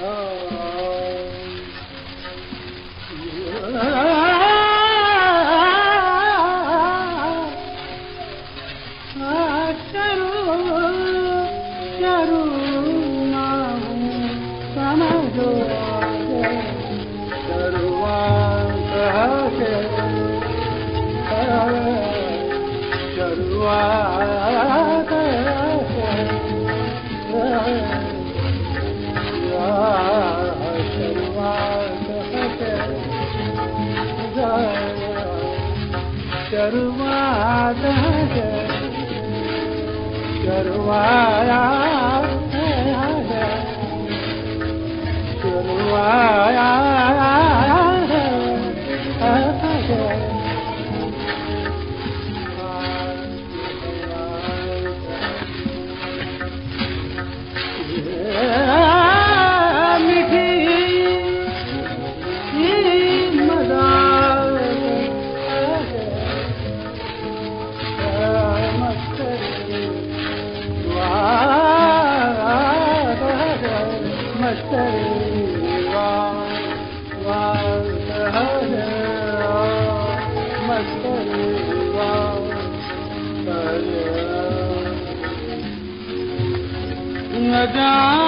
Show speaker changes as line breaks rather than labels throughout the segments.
Oh, चरू समुआ चरवाद चरवाया चरवाया Yeah. सजा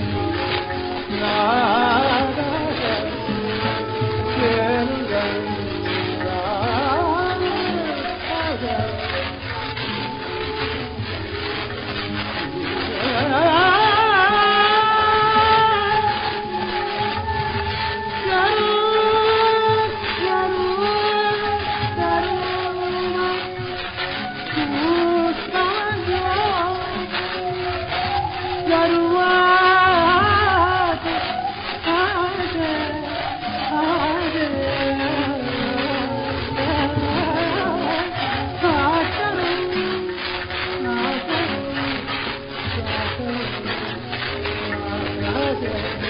Thank you.